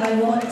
that I want.